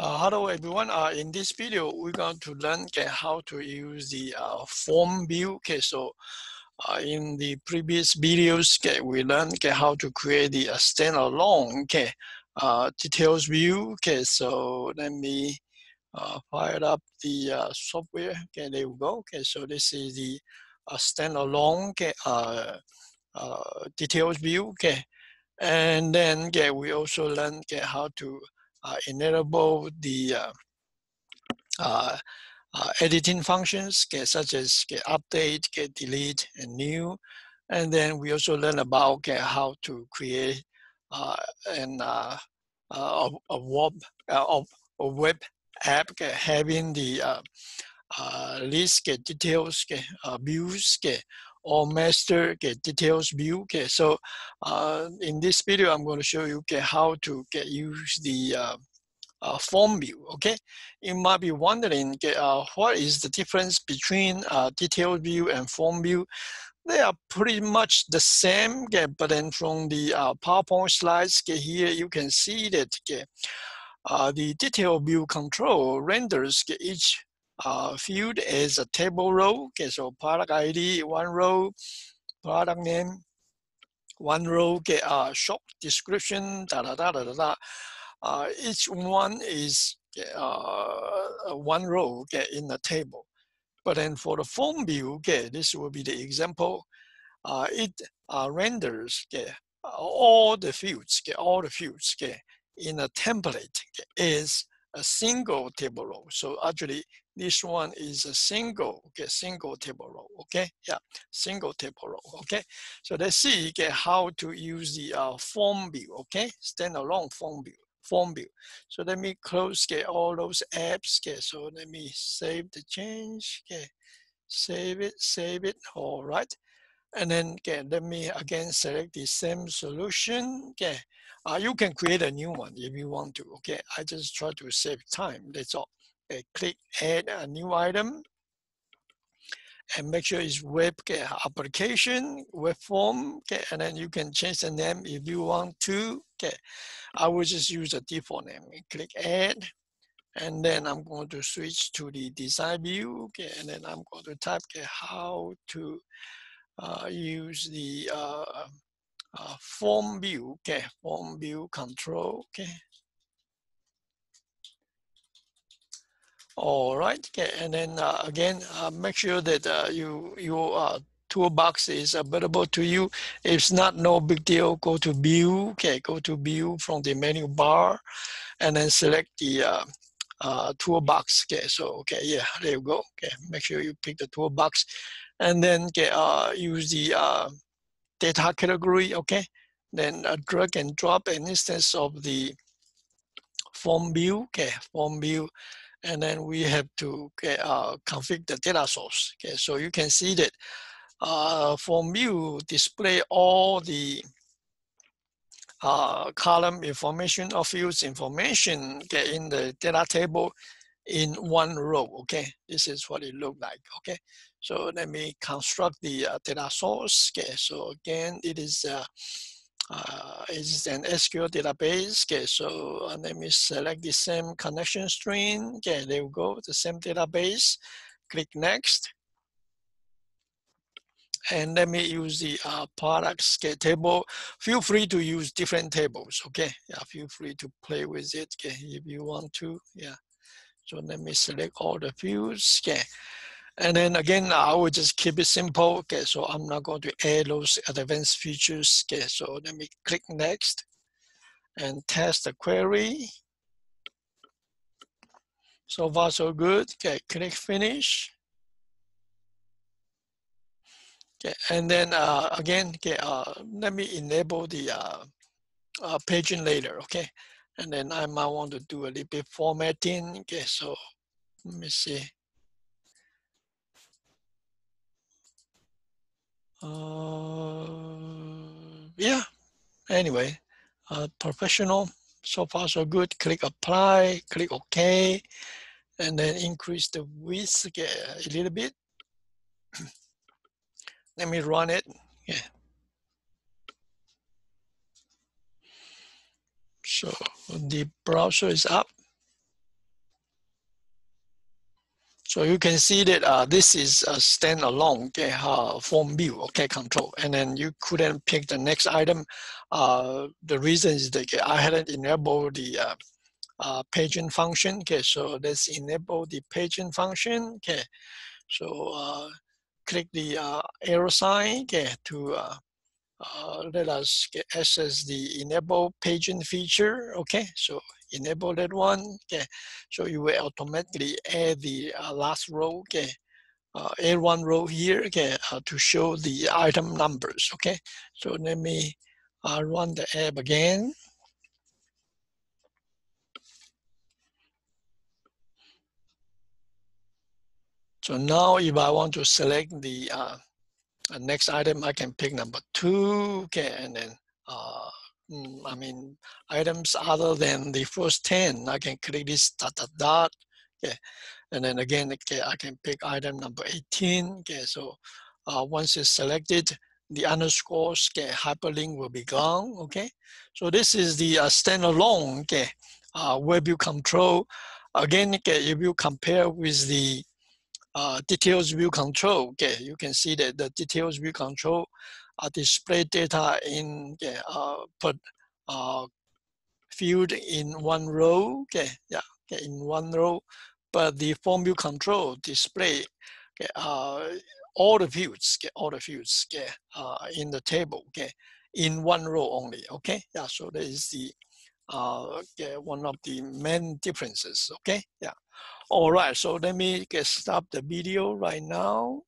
Uh, hello everyone. Uh, in this video, we're going to learn okay, how to use the uh, form view. Okay, so uh, in the previous videos, okay, we learned okay, how to create the uh, standalone okay, uh, details view. Okay, so let me fire up the software. Okay, there we go. Okay, so this is the standalone okay, details view. Okay, and then okay, we also learned okay, how to enable the uh, uh, editing functions okay, such as get update, get delete, and new. And then we also learn about okay, how to create an, a, a web, a, web app okay, having the uh, list get details get uh, views get or master get details view. Okay, so uh, in this video, I'm going to show you okay, how to get use the uh, uh, form view. Okay, you might be wondering okay, uh, what is the difference between uh, detailed view and form view. They are pretty much the same, okay, but then from the uh, PowerPoint slides okay, here, you can see that okay, the detail view control renders okay, each uh, field is a table row. Okay, so product ID, one row, product name, one row, get a short description, da da da da da. da. Uh, each one is uh, one row get in the table. But then for the form view, okay, this will be the example. Uh, it uh, renders okay, all the fields, okay, all the fields okay, in a template okay, is a single table row. So actually this one is a single, okay, single table row, okay? Yeah, single table row, okay? So let's see okay, how to use the uh, form view, okay? Standalone form view, form view. So let me close okay, all those apps, okay? So let me save the change, okay? Save it, save it, all right. And then okay, let me again select the same solution, okay? Uh, you can create a new one if you want to, okay? I just try to save time, that's all okay, click add a new item and make sure it's web okay, application, web form, okay, and then you can change the name if you want to. Okay, I will just use a default name. Click add, and then I'm going to switch to the design view. Okay, and then I'm going to type okay, how to uh, use the uh, uh, form view. Okay, form view control. Okay, All right, okay, and then uh, again, uh, make sure that uh, you your uh, toolbox is available to you. If it's not, no big deal. Go to View, okay, go to View from the menu bar, and then select the uh, uh, toolbox. Okay, so okay, yeah, there you go. Okay, make sure you pick the toolbox, and then okay, use the data category. Okay, then a drag and drop an instance of the form view. Okay, form view and then we have to uh, configure the data source. Okay, so you can see that uh, form view display all the uh, column information or fields information okay, in the data table in one row. Okay, this is what it look like. Okay, so let me construct the uh, data source. Okay, so again, it is uh, uh, is an SQL database. Okay, so uh, let me select the same connection string. Okay, there we go, the same database. Click next. And let me use the uh, products table. Feel free to use different tables, okay? Yeah, feel free to play with it okay, if you want to, yeah. So let me select all the fields, okay. And then again, I will just keep it simple. Okay, so I'm not going to add those advanced features. Okay, so let me click next and test the query. So far, so good. Okay, click finish. Okay, and then uh, again, okay, uh, let me enable the uh, uh, paging later. Okay, and then I might want to do a little bit formatting. Okay, so let me see. Uh, yeah, anyway, uh, professional, so far so good. Click apply, click OK, and then increase the width a little bit. Let me run it. Yeah. So the browser is up. So you can see that uh, this is a standalone okay, uh, form view, okay, control. And then you couldn't pick the next item. Uh, the reason is that okay, I hadn't enabled the uh, uh, paging function. Okay, so let's enable the paging function. Okay, so uh, click the uh, arrow sign okay, to uh, let us get access the enable paging feature. Okay, so enable that one. Okay, so you will automatically add the uh, last row. Okay, uh, add one row here. Okay, uh, to show the item numbers. Okay, so let me uh, run the app again. So now if I want to select the uh, next item, I can pick number two, okay, and then, uh, mm, I mean, items other than the first 10, I can click this dot, dot, dot, okay. And then again, okay, I can pick item number 18, okay, so uh, once it's selected, the underscores, okay, hyperlink will be gone, okay. So this is the uh, standalone, okay, uh, web view control. Again, okay, if you compare with the uh, details view control, okay, you can see that the details view control uh, display data in okay, uh, put uh, field in one row, okay, yeah, okay, in one row, but the form view control display okay, uh, all the fields, okay, all the fields okay, uh, in the table, okay, in one row only, okay, yeah, so that is the uh, one of the main differences, okay, yeah. All right, so let me get stop the video right now.